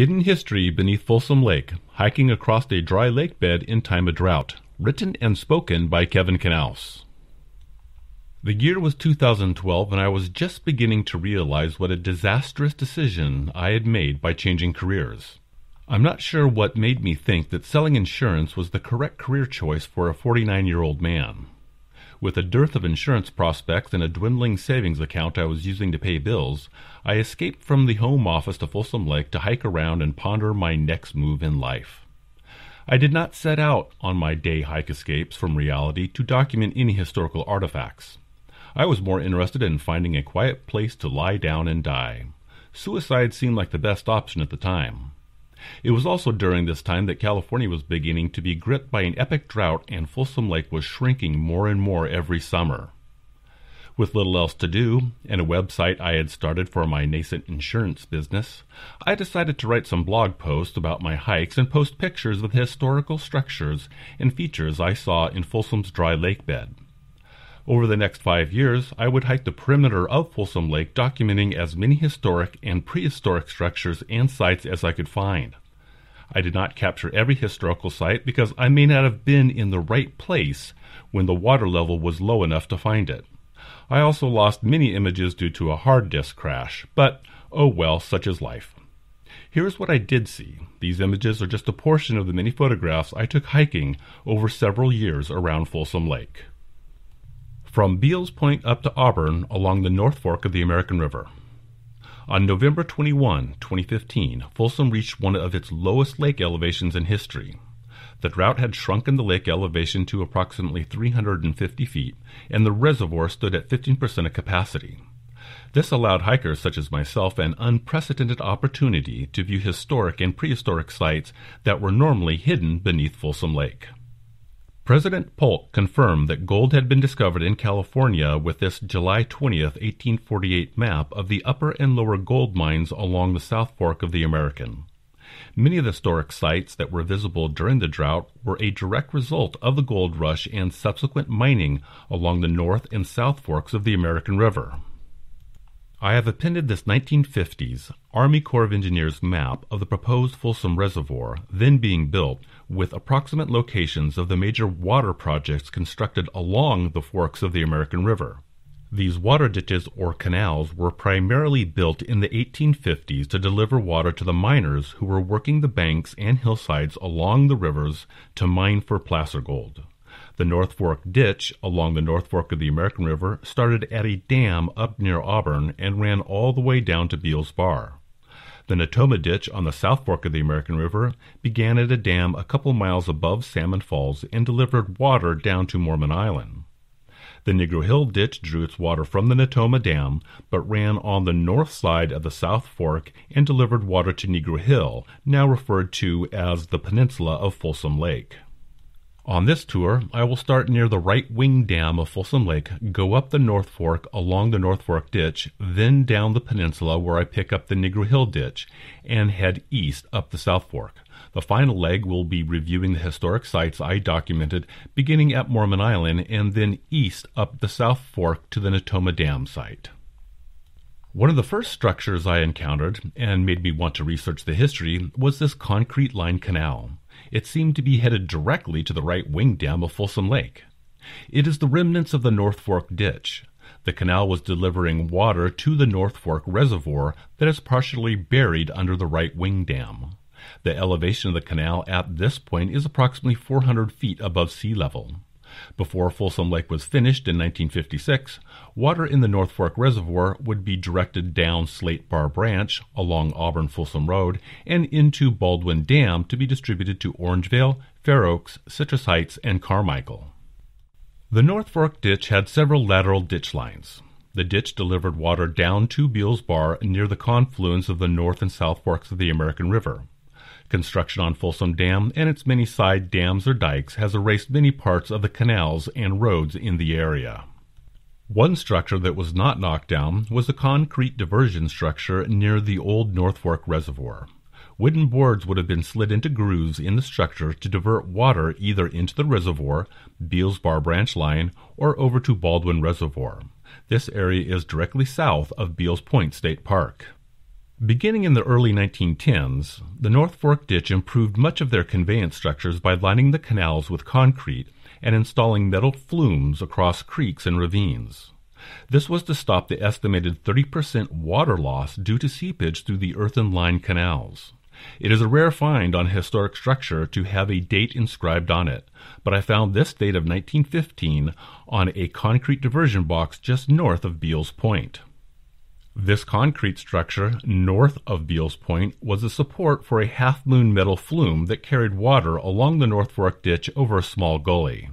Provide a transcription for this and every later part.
Hidden History Beneath Folsom Lake Hiking Across a Dry Lake Bed in Time of Drought. Written and spoken by Kevin Knauss. The year was 2012, and I was just beginning to realize what a disastrous decision I had made by changing careers. I'm not sure what made me think that selling insurance was the correct career choice for a 49 year old man. With a dearth of insurance prospects and a dwindling savings account I was using to pay bills, I escaped from the home office to Folsom Lake to hike around and ponder my next move in life. I did not set out on my day hike escapes from reality to document any historical artifacts. I was more interested in finding a quiet place to lie down and die. Suicide seemed like the best option at the time. It was also during this time that California was beginning to be gripped by an epic drought and Folsom Lake was shrinking more and more every summer. With little else to do, and a website I had started for my nascent insurance business, I decided to write some blog posts about my hikes and post pictures of the historical structures and features I saw in Folsom's dry lake bed. Over the next five years, I would hike the perimeter of Folsom Lake, documenting as many historic and prehistoric structures and sites as I could find. I did not capture every historical site because I may not have been in the right place when the water level was low enough to find it. I also lost many images due to a hard disk crash, but oh well, such is life. Here's what I did see. These images are just a portion of the many photographs I took hiking over several years around Folsom Lake from Beals Point up to Auburn along the North Fork of the American River. On November 21, 2015, Folsom reached one of its lowest lake elevations in history. The drought had shrunken the lake elevation to approximately 350 feet, and the reservoir stood at 15% of capacity. This allowed hikers such as myself an unprecedented opportunity to view historic and prehistoric sites that were normally hidden beneath Folsom Lake. President Polk confirmed that gold had been discovered in California with this July 20, 1848 map of the upper and lower gold mines along the South Fork of the American. Many of the historic sites that were visible during the drought were a direct result of the gold rush and subsequent mining along the North and South Forks of the American River. I have appended this 1950s Army Corps of Engineers map of the proposed Folsom Reservoir, then being built, with approximate locations of the major water projects constructed along the forks of the American River. These water ditches or canals were primarily built in the 1850s to deliver water to the miners who were working the banks and hillsides along the rivers to mine for placer gold. The North Fork Ditch along the North Fork of the American River started at a dam up near Auburn and ran all the way down to Beals Bar. The Natoma Ditch on the South Fork of the American River began at a dam a couple miles above Salmon Falls and delivered water down to Mormon Island. The Negro Hill Ditch drew its water from the Natoma Dam, but ran on the north side of the South Fork and delivered water to Negro Hill, now referred to as the peninsula of Folsom Lake. On this tour, I will start near the right wing dam of Folsom Lake, go up the North Fork along the North Fork Ditch, then down the peninsula where I pick up the Negro Hill Ditch, and head east up the South Fork. The final leg will be reviewing the historic sites I documented, beginning at Mormon Island and then east up the South Fork to the Natoma Dam site. One of the first structures I encountered, and made me want to research the history, was this concrete lined canal it seemed to be headed directly to the right wing dam of Folsom Lake. It is the remnants of the North Fork ditch. The canal was delivering water to the North Fork reservoir that is partially buried under the right wing dam. The elevation of the canal at this point is approximately 400 feet above sea level. Before Folsom Lake was finished in 1956, water in the North Fork Reservoir would be directed down Slate Bar Branch along Auburn Folsom Road and into Baldwin Dam to be distributed to Orangevale, Fair Oaks, Citrus Heights, and Carmichael. The North Fork ditch had several lateral ditch lines. The ditch delivered water down to Beals Bar near the confluence of the North and South Forks of the American River. Construction on Folsom Dam and its many side dams or dikes has erased many parts of the canals and roads in the area. One structure that was not knocked down was a concrete diversion structure near the old North Fork Reservoir. Wooden boards would have been slid into grooves in the structure to divert water either into the reservoir, Beals Bar Branch Line, or over to Baldwin Reservoir. This area is directly south of Beals Point State Park. Beginning in the early 1910s, the North Fork Ditch improved much of their conveyance structures by lining the canals with concrete and installing metal flumes across creeks and ravines. This was to stop the estimated 30% water loss due to seepage through the earthen lined canals. It is a rare find on a historic structure to have a date inscribed on it, but I found this date of 1915 on a concrete diversion box just north of Beals Point. This concrete structure north of Beals Point was a support for a half moon metal flume that carried water along the North Fork ditch over a small gully.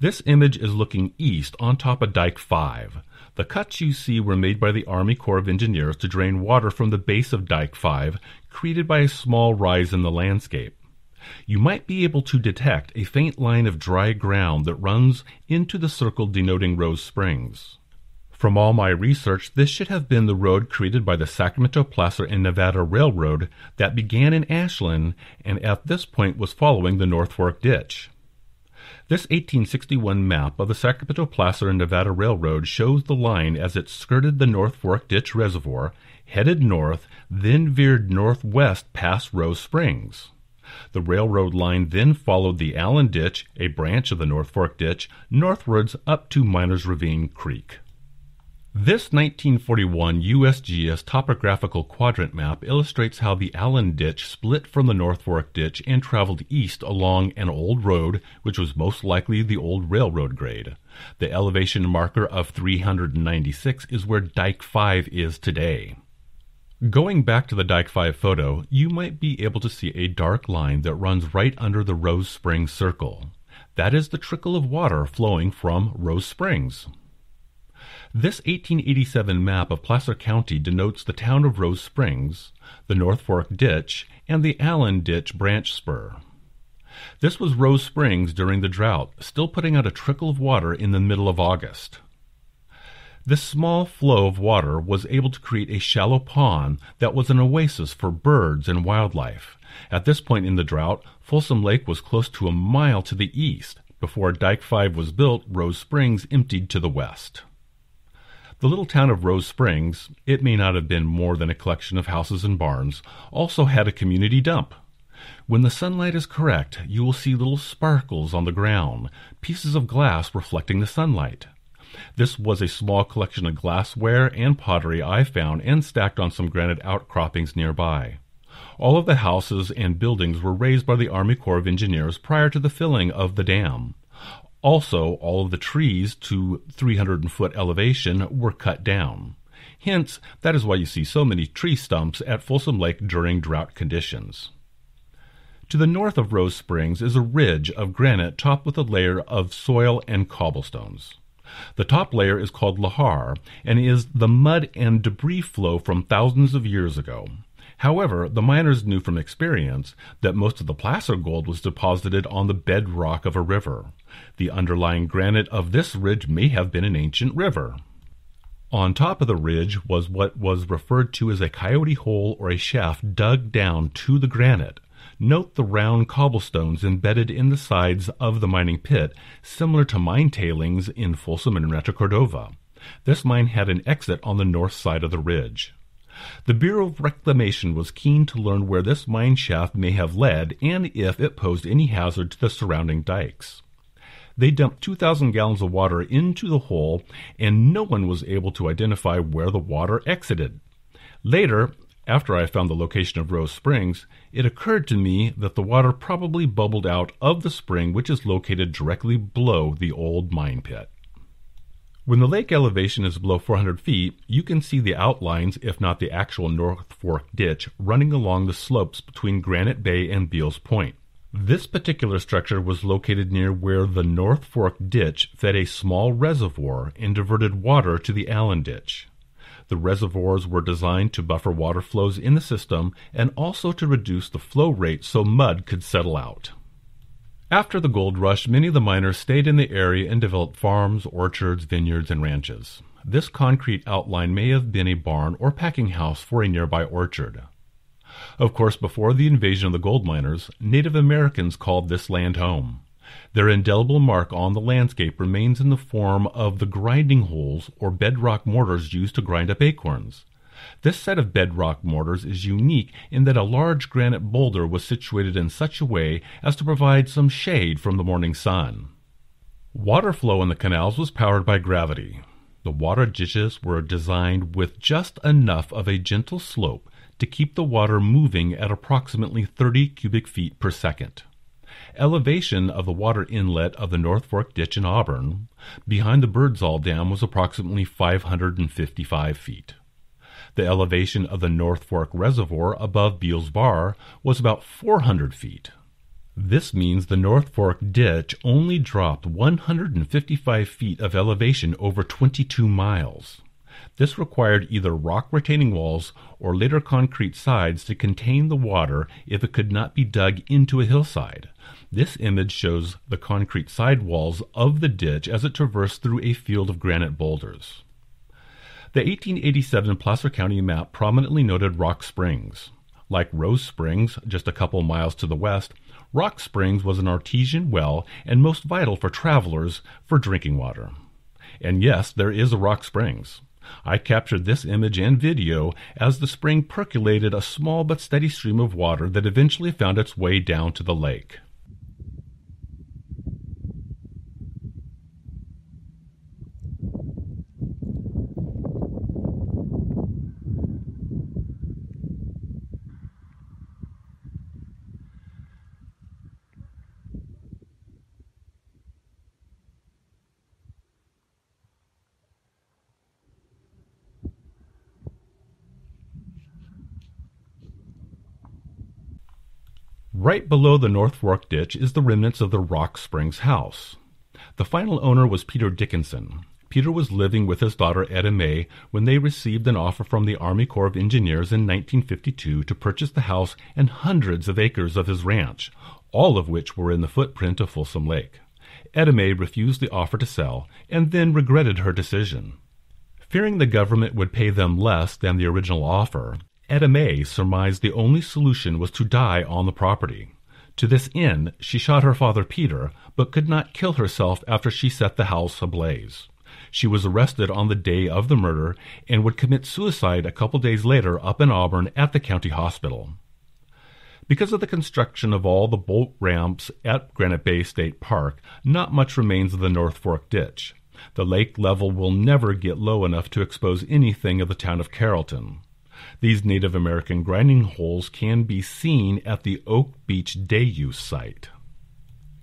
This image is looking east on top of Dike 5. The cuts you see were made by the Army Corps of Engineers to drain water from the base of Dike 5, created by a small rise in the landscape. You might be able to detect a faint line of dry ground that runs into the circle denoting Rose Springs. From all my research, this should have been the road created by the Sacramento, Placer, and Nevada Railroad that began in Ashland and at this point was following the North Fork Ditch. This 1861 map of the Sacramento, Placer, and Nevada Railroad shows the line as it skirted the North Fork Ditch Reservoir, headed north, then veered northwest past Rose Springs. The railroad line then followed the Allen Ditch, a branch of the North Fork Ditch, northwards up to Miners Ravine Creek. This 1941 USGS topographical quadrant map illustrates how the Allen Ditch split from the North Fork Ditch and traveled east along an old road, which was most likely the old railroad grade. The elevation marker of 396 is where Dike 5 is today. Going back to the Dike 5 photo, you might be able to see a dark line that runs right under the Rose Springs Circle. That is the trickle of water flowing from Rose Springs. This 1887 map of Placer County denotes the town of Rose Springs, the North Fork Ditch, and the Allen Ditch branch spur. This was Rose Springs during the drought, still putting out a trickle of water in the middle of August. This small flow of water was able to create a shallow pond that was an oasis for birds and wildlife. At this point in the drought, Folsom Lake was close to a mile to the east. Before Dike 5 was built, Rose Springs emptied to the west. The little town of Rose Springs, it may not have been more than a collection of houses and barns, also had a community dump. When the sunlight is correct, you will see little sparkles on the ground, pieces of glass reflecting the sunlight. This was a small collection of glassware and pottery I found and stacked on some granite outcroppings nearby. All of the houses and buildings were razed by the Army Corps of Engineers prior to the filling of the dam. Also, all of the trees to 300 foot elevation were cut down. Hence, that is why you see so many tree stumps at Folsom Lake during drought conditions. To the north of Rose Springs is a ridge of granite topped with a layer of soil and cobblestones. The top layer is called lahar and is the mud and debris flow from thousands of years ago. However, the miners knew from experience that most of the placer gold was deposited on the bedrock of a river. The underlying granite of this ridge may have been an ancient river. On top of the ridge was what was referred to as a coyote hole or a shaft dug down to the granite. Note the round cobblestones embedded in the sides of the mining pit, similar to mine tailings in Folsom and Rancho Cordova. This mine had an exit on the north side of the ridge. The Bureau of Reclamation was keen to learn where this mine shaft may have led and if it posed any hazard to the surrounding dikes. They dumped 2,000 gallons of water into the hole, and no one was able to identify where the water exited. Later, after I found the location of Rose Springs, it occurred to me that the water probably bubbled out of the spring which is located directly below the old mine pit. When the lake elevation is below 400 feet, you can see the outlines, if not the actual North Fork ditch, running along the slopes between Granite Bay and Beals Point. This particular structure was located near where the North Fork ditch fed a small reservoir and diverted water to the Allen ditch. The reservoirs were designed to buffer water flows in the system and also to reduce the flow rate so mud could settle out. After the gold rush, many of the miners stayed in the area and developed farms, orchards, vineyards, and ranches. This concrete outline may have been a barn or packing house for a nearby orchard. Of course, before the invasion of the gold miners, Native Americans called this land home. Their indelible mark on the landscape remains in the form of the grinding holes or bedrock mortars used to grind up acorns. This set of bedrock mortars is unique in that a large granite boulder was situated in such a way as to provide some shade from the morning sun. Water flow in the canals was powered by gravity. The water ditches were designed with just enough of a gentle slope to keep the water moving at approximately 30 cubic feet per second. Elevation of the water inlet of the North Fork Ditch in Auburn, behind the Birdsall Dam, was approximately 555 feet. The elevation of the North Fork Reservoir above Beals Bar was about 400 feet. This means the North Fork ditch only dropped 155 feet of elevation over 22 miles. This required either rock retaining walls or later concrete sides to contain the water if it could not be dug into a hillside. This image shows the concrete side walls of the ditch as it traversed through a field of granite boulders. The 1887 Placer County map prominently noted Rock Springs. Like Rose Springs, just a couple miles to the west, Rock Springs was an artesian well and most vital for travelers for drinking water. And yes, there is a Rock Springs. I captured this image and video as the spring percolated a small but steady stream of water that eventually found its way down to the lake. Right below the North Fork ditch is the remnants of the Rock Springs house. The final owner was Peter Dickinson. Peter was living with his daughter Etta May when they received an offer from the Army Corps of Engineers in 1952 to purchase the house and hundreds of acres of his ranch, all of which were in the footprint of Folsom Lake. Etta May refused the offer to sell and then regretted her decision. Fearing the government would pay them less than the original offer, May surmised the only solution was to die on the property. To this end, she shot her father Peter, but could not kill herself after she set the house ablaze. She was arrested on the day of the murder and would commit suicide a couple days later up in Auburn at the county hospital. Because of the construction of all the boat ramps at Granite Bay State Park, not much remains of the North Fork ditch. The lake level will never get low enough to expose anything of the town of Carrollton. These Native American grinding holes can be seen at the Oak Beach Day Use site.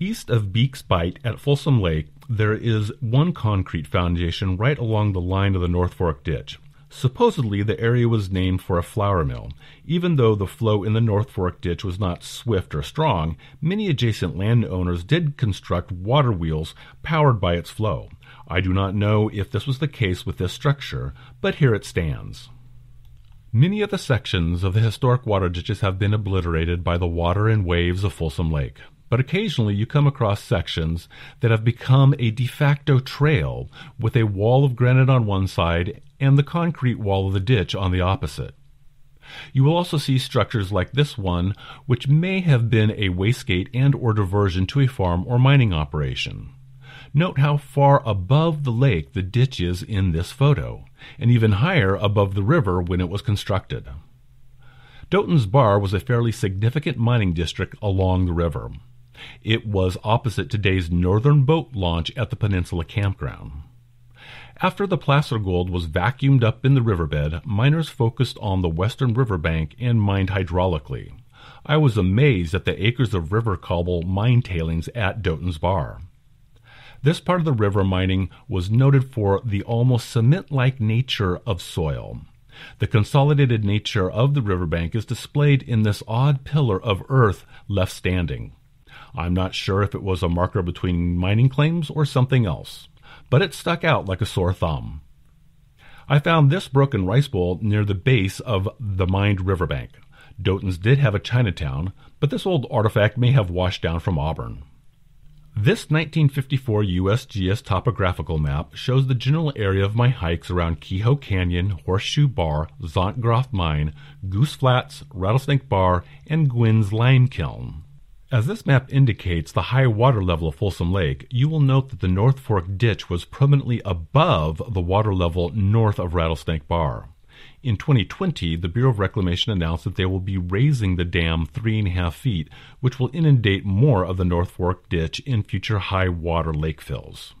East of Beek's Bight at Folsom Lake, there is one concrete foundation right along the line of the North Fork Ditch. Supposedly, the area was named for a flour mill. Even though the flow in the North Fork ditch was not swift or strong, many adjacent landowners did construct water wheels powered by its flow. I do not know if this was the case with this structure, but here it stands. Many of the sections of the historic water ditches have been obliterated by the water and waves of Folsom Lake, but occasionally you come across sections that have become a de facto trail with a wall of granite on one side and the concrete wall of the ditch on the opposite. You will also see structures like this one, which may have been a wastegate and or diversion to a farm or mining operation. Note how far above the lake the ditch is in this photo, and even higher above the river when it was constructed. Doton's Bar was a fairly significant mining district along the river. It was opposite today's northern boat launch at the Peninsula Campground. After the placer gold was vacuumed up in the riverbed, miners focused on the western riverbank and mined hydraulically. I was amazed at the acres of river cobble mine tailings at Doton's Bar. This part of the river mining was noted for the almost cement like nature of soil. The consolidated nature of the riverbank is displayed in this odd pillar of earth left standing. I'm not sure if it was a marker between mining claims or something else, but it stuck out like a sore thumb. I found this broken rice bowl near the base of the mined riverbank. Doton's did have a Chinatown, but this old artifact may have washed down from Auburn. This 1954 USGS topographical map shows the general area of my hikes around Kehoe Canyon, Horseshoe Bar, Zantgraf Mine, Goose Flats, Rattlesnake Bar, and Gwynn's Lime Kiln. As this map indicates the high water level of Folsom Lake, you will note that the North Fork ditch was permanently above the water level north of Rattlesnake Bar. In 2020, the Bureau of Reclamation announced that they will be raising the dam three and a half feet, which will inundate more of the North Fork ditch in future high water lake fills.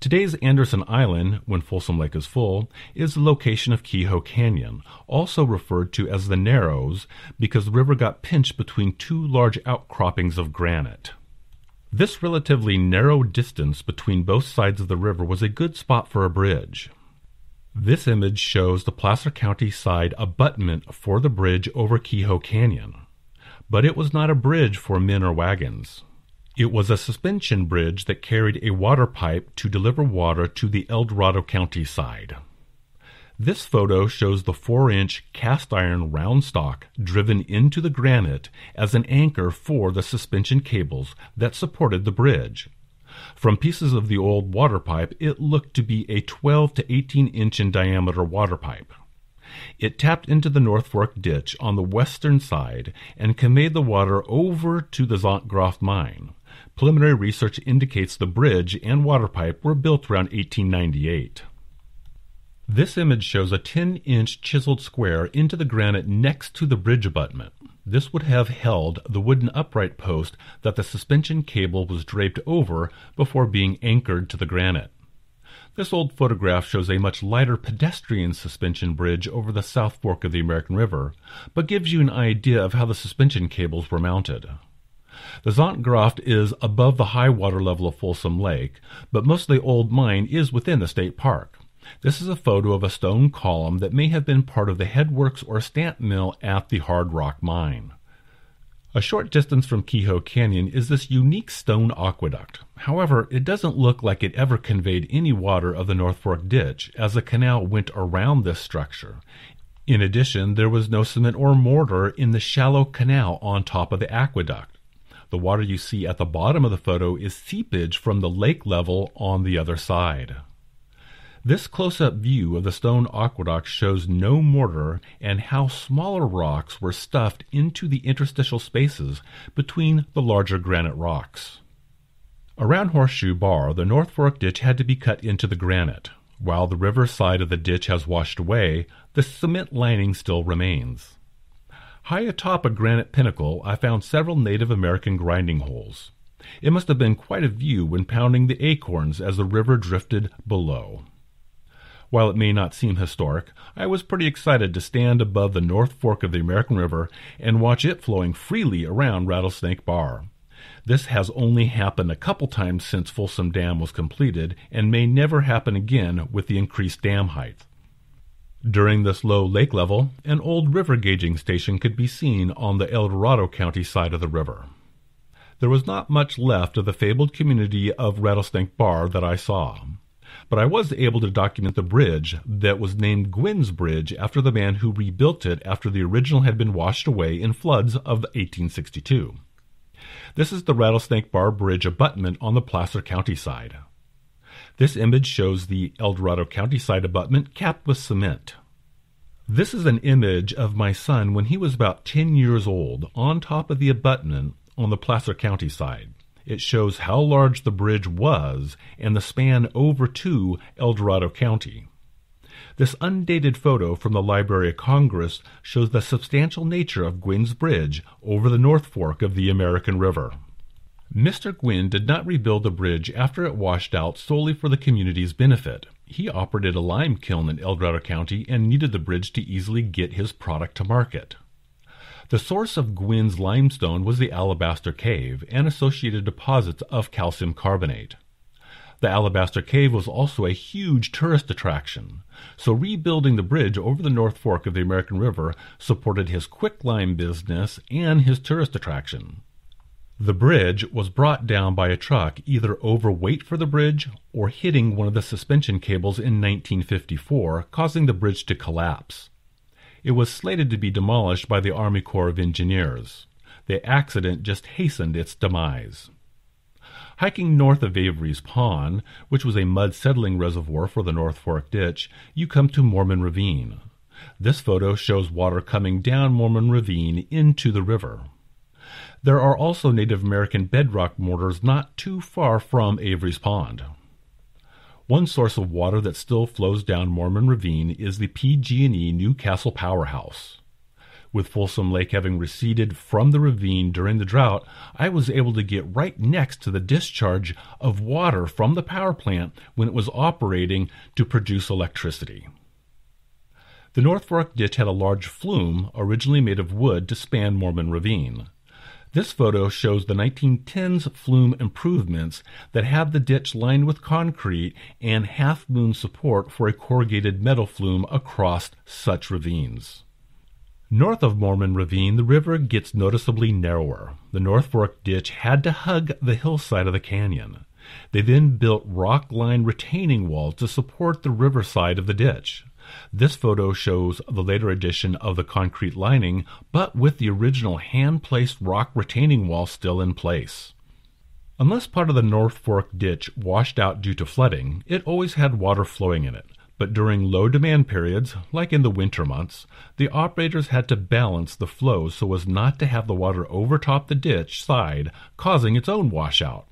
Today's Anderson Island, when Folsom Lake is full, is the location of Kehoe Canyon, also referred to as the Narrows because the river got pinched between two large outcroppings of granite. This relatively narrow distance between both sides of the river was a good spot for a bridge. This image shows the Placer County side abutment for the bridge over Kehoe Canyon, but it was not a bridge for men or wagons. It was a suspension bridge that carried a water pipe to deliver water to the El Dorado County side. This photo shows the 4 inch cast iron round stock driven into the granite as an anchor for the suspension cables that supported the bridge. From pieces of the old water pipe, it looked to be a 12 to 18 inch in diameter water pipe. It tapped into the North Fork ditch on the western side and conveyed the water over to the Zantgraf mine. Preliminary research indicates the bridge and water pipe were built around 1898. This image shows a 10 inch chiseled square into the granite next to the bridge abutment. This would have held the wooden upright post that the suspension cable was draped over before being anchored to the granite. This old photograph shows a much lighter pedestrian suspension bridge over the South Fork of the American River, but gives you an idea of how the suspension cables were mounted. The Zantgraf is above the high water level of Folsom Lake, but most of the old mine is within the state park. This is a photo of a stone column that may have been part of the headworks or stamp mill at the Hard Rock mine. A short distance from Kehoe Canyon is this unique stone aqueduct. However, it doesn't look like it ever conveyed any water of the North Fork ditch, as a canal went around this structure. In addition, there was no cement or mortar in the shallow canal on top of the aqueduct. The water you see at the bottom of the photo is seepage from the lake level on the other side. This close up view of the stone aqueduct shows no mortar and how smaller rocks were stuffed into the interstitial spaces between the larger granite rocks. Around Horseshoe Bar, the North Fork ditch had to be cut into the granite. While the river side of the ditch has washed away, the cement lining still remains. High atop a granite pinnacle, I found several Native American grinding holes. It must have been quite a view when pounding the acorns as the river drifted below. While it may not seem historic, I was pretty excited to stand above the North Fork of the American River and watch it flowing freely around Rattlesnake Bar. This has only happened a couple times since Folsom Dam was completed and may never happen again with the increased dam height. During this low lake level, an old river gauging station could be seen on the El Dorado County side of the river. There was not much left of the fabled community of Rattlesnake Bar that I saw but I was able to document the bridge that was named Gwynn's Bridge after the man who rebuilt it after the original had been washed away in floods of 1862. This is the Rattlesnake Bar Bridge abutment on the Placer County side. This image shows the El Dorado County side abutment capped with cement. This is an image of my son when he was about 10 years old on top of the abutment on the Placer County side. It shows how large the bridge was and the span over to El Dorado County. This undated photo from the Library of Congress shows the substantial nature of Gwynn's Bridge over the North Fork of the American River. Mr. Gwynn did not rebuild the bridge after it washed out solely for the community's benefit. He operated a lime kiln in El Dorado County and needed the bridge to easily get his product to market. The source of Gwynn's limestone was the Alabaster Cave and associated deposits of calcium carbonate. The Alabaster Cave was also a huge tourist attraction, so rebuilding the bridge over the North Fork of the American River supported his quicklime business and his tourist attraction. The bridge was brought down by a truck either overweight for the bridge or hitting one of the suspension cables in 1954, causing the bridge to collapse. It was slated to be demolished by the Army Corps of Engineers. The accident just hastened its demise. Hiking north of Avery's Pond, which was a mud settling reservoir for the North Fork Ditch, you come to Mormon Ravine. This photo shows water coming down Mormon Ravine into the river. There are also Native American bedrock mortars not too far from Avery's Pond. One source of water that still flows down Mormon Ravine is the PG&E Newcastle Powerhouse. With Folsom Lake having receded from the ravine during the drought, I was able to get right next to the discharge of water from the power plant when it was operating to produce electricity. The North Fork ditch had a large flume, originally made of wood, to span Mormon Ravine. This photo shows the 1910s flume improvements that had the ditch lined with concrete and half moon support for a corrugated metal flume across such ravines. North of Mormon Ravine, the river gets noticeably narrower. The North Fork ditch had to hug the hillside of the canyon. They then built rock lined retaining walls to support the riverside of the ditch. This photo shows the later addition of the concrete lining, but with the original hand placed rock retaining wall still in place. Unless part of the North Fork ditch washed out due to flooding, it always had water flowing in it. But during low demand periods, like in the winter months, the operators had to balance the flow so as not to have the water overtop the ditch side, causing its own washout.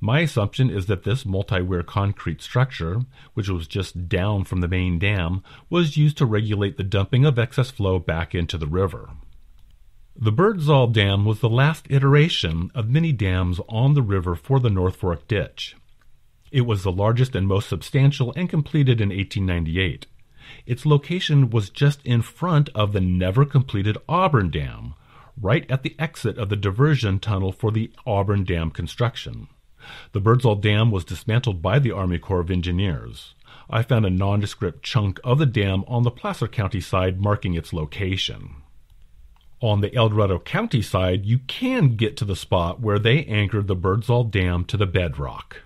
My assumption is that this multi-weir concrete structure, which was just down from the main dam, was used to regulate the dumping of excess flow back into the river. The Birdsall Dam was the last iteration of many dams on the river for the North Fork Ditch. It was the largest and most substantial and completed in 1898. Its location was just in front of the never completed Auburn Dam, right at the exit of the diversion tunnel for the Auburn Dam construction. The Birdsall Dam was dismantled by the Army Corps of Engineers. I found a nondescript chunk of the dam on the Placer County side marking its location. On the El Dorado County side, you can get to the spot where they anchored the Birdsall Dam to the bedrock.